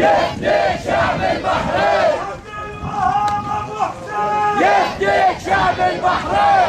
يهديك شعب البحرين يهديك شعب البحرين!